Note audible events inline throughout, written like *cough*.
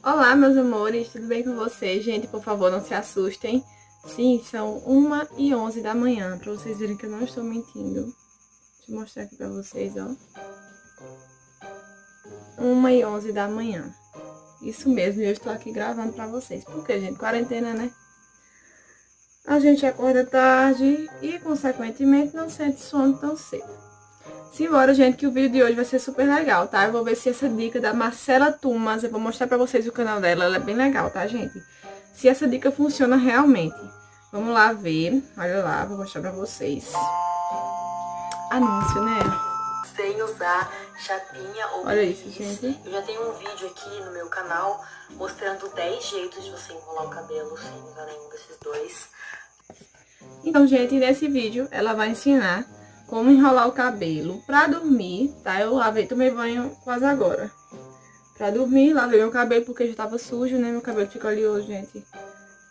Olá, meus amores, tudo bem com vocês? Gente, por favor, não se assustem. Sim, são 1 e 11 da manhã, pra vocês verem que eu não estou mentindo. Deixa eu mostrar aqui pra vocês, ó. 1 e 11 da manhã. Isso mesmo, eu estou aqui gravando pra vocês. Porque, gente, quarentena, né? A gente acorda tarde e, consequentemente, não sente sono tão cedo. Simbora, gente, que o vídeo de hoje vai ser super legal, tá? Eu vou ver se essa dica da Marcela Tumas, eu vou mostrar pra vocês o canal dela, ela é bem legal, tá, gente? Se essa dica funciona realmente. Vamos lá ver, olha lá, vou mostrar pra vocês. Anúncio, né? Sem usar chapinha ou Olha isso, gente. Eu já tenho um vídeo aqui no meu canal mostrando 10 jeitos de você enrolar o cabelo sem usar nenhum desses dois. Então, gente, nesse vídeo ela vai ensinar como enrolar o cabelo pra dormir, tá? Eu lavei, tomei banho quase agora. Pra dormir, lavei meu cabelo porque já tava sujo, né? Meu cabelo fica oleoso, gente.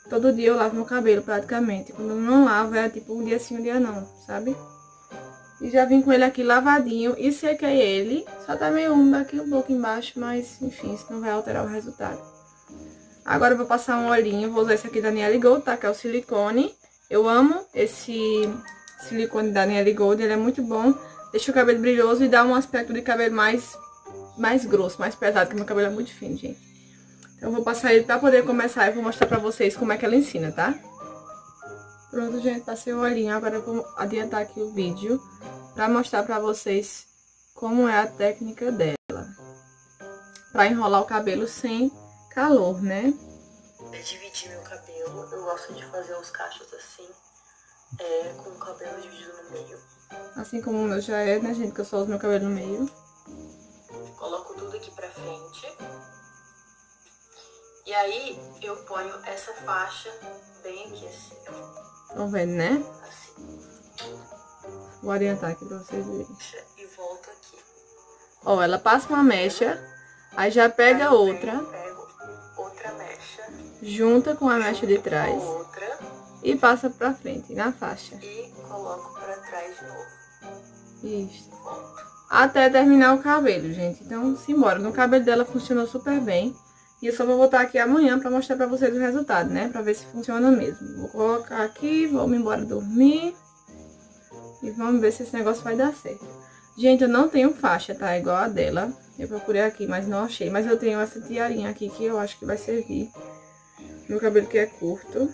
Todo dia eu lavo meu cabelo, praticamente. Quando eu não lavo, é tipo um dia sim, um dia não, sabe? E já vim com ele aqui lavadinho e sequei ele. Só tá meio úmido aqui um pouco embaixo, mas enfim, isso não vai alterar o resultado. Agora eu vou passar um olhinho, vou usar esse aqui da Niele Gold, tá? Que é o silicone. Eu amo esse silicone da Nelly Gold, ele é muito bom. Deixa o cabelo brilhoso e dá um aspecto de cabelo mais, mais grosso, mais pesado, porque meu cabelo é muito fino, gente. Então eu vou passar ele pra poder começar e vou mostrar pra vocês como é que ela ensina, tá? Pronto, gente, passei o olhinho. Agora eu vou adiantar aqui o vídeo pra mostrar pra vocês como é a técnica dela. Pra enrolar o cabelo sem calor, né? Eu dividi meu cabelo, eu gosto de fazer os cachos assim é, com o cabelo dividido no meio. Assim como o meu já é, né, gente? Que eu só uso meu cabelo no meio. Coloco tudo aqui pra frente. E aí, eu ponho essa faixa bem aqui, assim, ó. Estão vendo, né? Assim. Vou orientar aqui pra vocês verem. E volto aqui. Ó, ela passa uma mecha, aí já pega aí outra. Pego, pego outra mecha. Junta com a mecha de trás. E passa pra frente, na faixa. E coloco pra trás de novo. Isso. Até terminar o cabelo, gente. Então, simbora. No cabelo dela funcionou super bem. E eu só vou voltar aqui amanhã pra mostrar pra vocês o resultado, né? Pra ver se funciona mesmo. Vou colocar aqui, vamos embora dormir. E vamos ver se esse negócio vai dar certo. Gente, eu não tenho faixa, tá? Igual a dela. Eu procurei aqui, mas não achei. Mas eu tenho essa tiarinha aqui que eu acho que vai servir. Meu cabelo que é curto.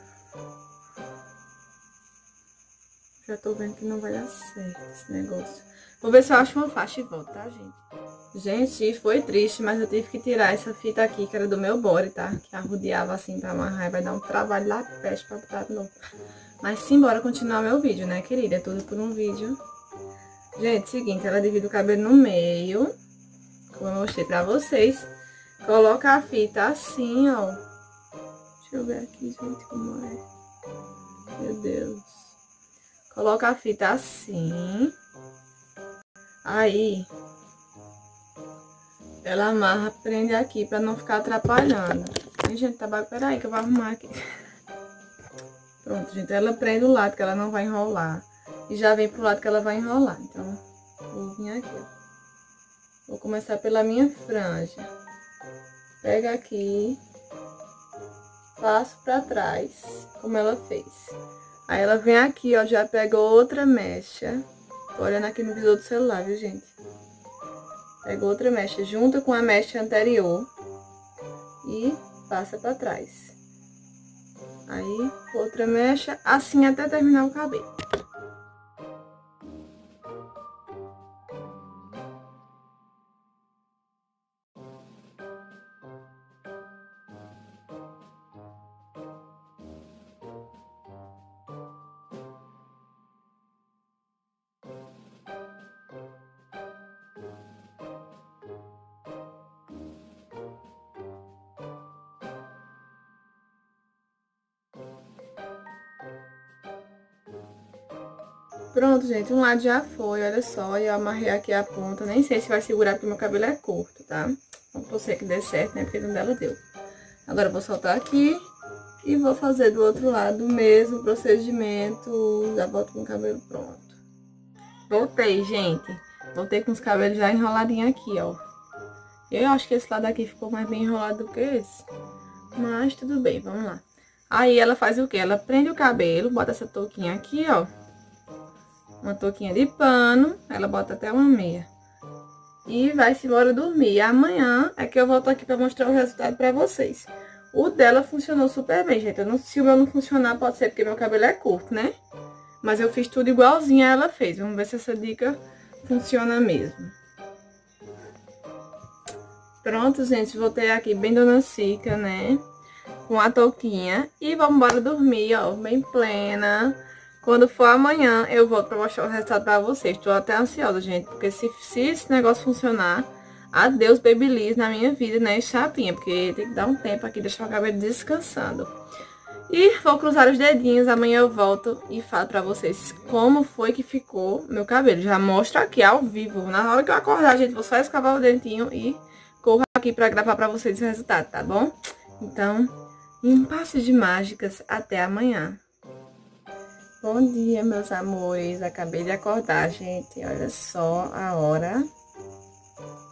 Já tô vendo que não vai dar certo esse negócio. Vou ver se eu acho uma faixa e volto, tá, gente? Gente, foi triste, mas eu tive que tirar essa fita aqui, que era do meu body, tá? Que arrodeava assim pra amarrar. Vai dar um trabalho lá peste pra botar de novo. Mas simbora continuar meu vídeo, né, querida? É tudo por um vídeo. Gente, seguinte, ela divide o cabelo no meio. Como eu mostrei pra vocês. Coloca a fita assim, ó. Deixa eu ver aqui, gente, como é. Meu Deus. Coloca a fita assim. Aí, ela amarra, prende aqui pra não ficar atrapalhando. Ai, gente, tá bagulho. Peraí que eu vou arrumar aqui. *laughs* Pronto, gente. Ela prende o lado que ela não vai enrolar. E já vem pro lado que ela vai enrolar. Então, vou vir aqui, ó. Vou começar pela minha franja. Pega aqui. Passo pra trás, como ela fez. Aí ela vem aqui, ó, já pega outra mecha. Tô olhando aqui no visor do celular, viu, gente? Pega outra mecha, junta com a mecha anterior. E passa pra trás. Aí, outra mecha, assim até terminar o cabelo. Pronto, gente, um lado já foi, olha só, eu amarrei aqui a ponta, nem sei se vai segurar porque meu cabelo é curto, tá? Vamos torcer que dê certo, né, porque não dela deu. Agora eu vou soltar aqui e vou fazer do outro lado o mesmo procedimento, já volto com o cabelo pronto. Voltei, gente, voltei com os cabelos já enroladinhos aqui, ó. Eu acho que esse lado aqui ficou mais bem enrolado do que esse. Mas tudo bem, vamos lá. Aí ela faz o que? Ela prende o cabelo, bota essa touquinha aqui, ó. Uma touquinha de pano, ela bota até uma meia. E vai-se embora dormir. Amanhã é que eu volto aqui pra mostrar o resultado pra vocês. O dela funcionou super bem, gente. Não, se o meu não funcionar, pode ser porque meu cabelo é curto, né? Mas eu fiz tudo igualzinho a ela fez. Vamos ver se essa dica funciona mesmo. Pronto, gente. Voltei aqui bem dona Cica, né? Com a touquinha. E vamos embora dormir, ó. Bem plena. Quando for amanhã, eu volto pra mostrar o resultado pra vocês. Tô até ansiosa, gente. Porque se, se esse negócio funcionar, adeus Babyliss na minha vida, né? Chapinha. Porque tem que dar um tempo aqui, deixar o cabelo descansando. E vou cruzar os dedinhos, amanhã eu volto e falo pra vocês como foi que ficou meu cabelo. Já mostro aqui ao vivo. Na hora que eu acordar, gente, vou só escavar o dentinho e corro aqui pra gravar pra vocês o resultado, tá bom? Então, em passe de mágicas, até amanhã. Bom dia, meus amores. Acabei de acordar, gente. Olha só a hora.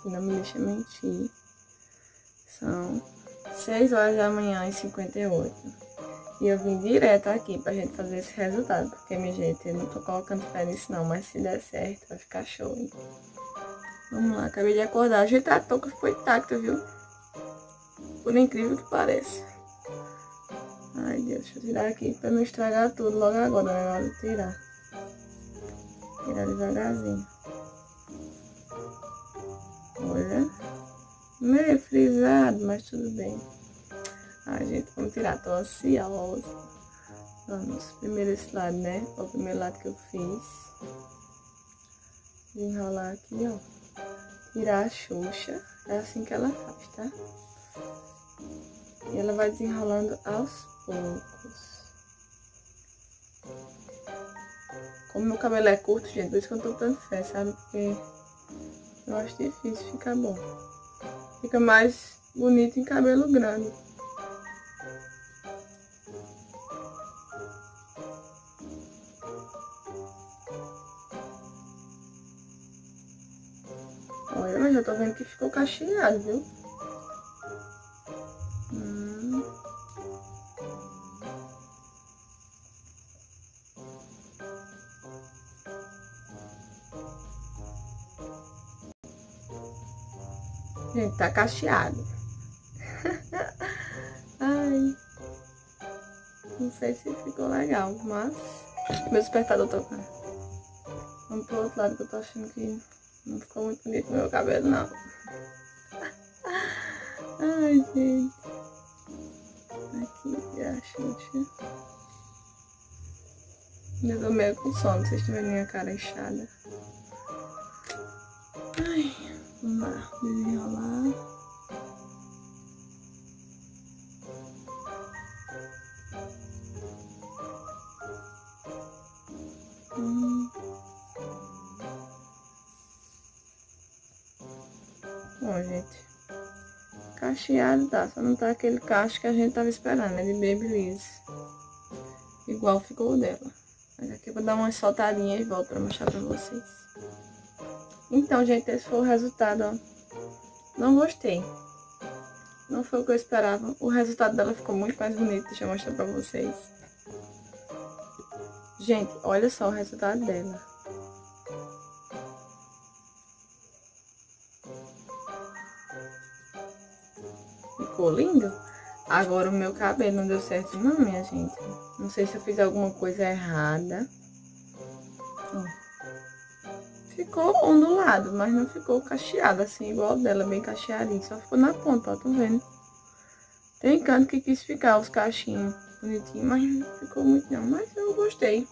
Não me deixa mentir. São 6 horas da manhã e 58. E eu vim direto aqui pra gente fazer esse resultado. Porque, minha gente, eu não tô colocando fé nisso não. Mas se der certo, vai ficar show, hein? Vamos lá, acabei de acordar. Ajeitar a touca foi intacta, viu? Por incrível que pareça. Ai, Deus, deixa eu tirar aqui pra não estragar tudo logo agora, né? Na hora de tirar. Tirar devagarzinho. Olha. Meio frisado, mas tudo bem. Ai, gente, vamos tirar. Tô ansiosa. Vamos. Primeiro esse lado, né? o primeiro lado que eu fiz. Enrolar aqui, ó. Tirar a xuxa. É assim que ela faz, tá? E ela vai desenrolando aos poucos. Como meu cabelo é curto, gente, por isso que eu tô tanto fé, sabe? Porque eu acho difícil ficar bom. Fica mais bonito em cabelo grande. eu tô vendo que ficou cacheado, viu? Gente, tá cacheado. *laughs* Ai. Não sei se ficou legal, mas meu despertador tocando. Vamos pro outro lado que eu tô achando que não ficou muito bonito meu cabelo, não. *laughs* Ai, gente. Aqui, a Xuxa. Eu tô meio com sono, vocês estão vendo minha cara inchada. Vamos lá, desenrolar. Bom, gente. Cacheado tá, só não tá aquele cacho que a gente tava esperando, né? De Babyliss. Igual ficou o dela. Mas aqui eu vou dar uma soltadinha e volto pra mostrar pra vocês. Então, gente, esse foi o resultado, ó. Não gostei. Não foi o que eu esperava. O resultado dela ficou muito mais bonito. Deixa eu mostrar pra vocês. Gente, olha só o resultado dela. ficou lindo. Agora o meu cabelo não deu certo não, minha gente. Não sei se eu fiz alguma coisa errada. Ficou ondulado, mas não ficou cacheado assim, igual dela, bem cacheadinho. Só ficou na ponta, ó, tá vendo? Tem canto que quis ficar os cachinhos bonitinhos, mas não ficou muito não. Mas eu gostei.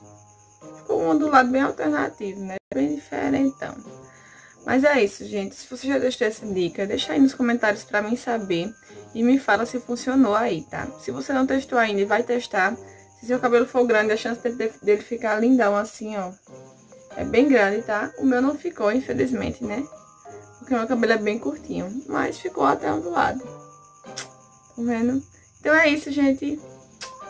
Ficou um ondulado bem alternativo, né? Bem diferentão. Mas é isso, gente. Se você já deixou essa dica, deixa aí nos comentários pra mim saber. E me fala se funcionou aí, tá? Se você não testou ainda e vai testar, se seu cabelo for grande, a chance dele ficar lindão assim, ó, é bem grande, tá? O meu não ficou, infelizmente, né? Porque o meu cabelo é bem curtinho, mas ficou até ondulado. Tá vendo? Então é isso, gente.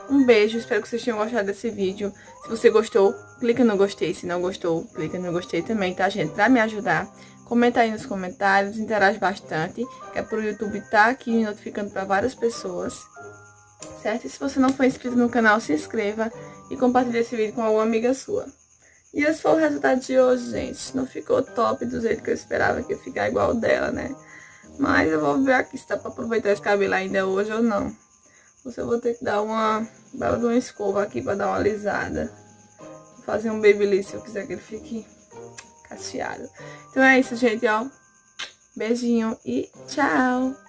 Um beijo, espero que vocês tenham gostado desse vídeo. Se você gostou, clica no gostei. Se não gostou, clica no gostei também, tá, gente? Pra me ajudar. Comenta aí nos comentários, interage bastante, que é pro YouTube tá aqui notificando para várias pessoas. Certo? E se você não for inscrito no canal, se inscreva e compartilhe esse vídeo com alguma amiga sua. E esse foi o resultado de hoje, gente. Não ficou top do jeito que eu esperava que ia ficar igual dela, né? Mas eu vou ver aqui se dá pra aproveitar esse cabelo ainda hoje ou não. Ou se eu vou ter que dar uma bela uma escova aqui pra dar uma alisada. Vou fazer um babyliss se eu quiser que ele fique cacheado. Então é isso, gente, ó. Beijinho e tchau!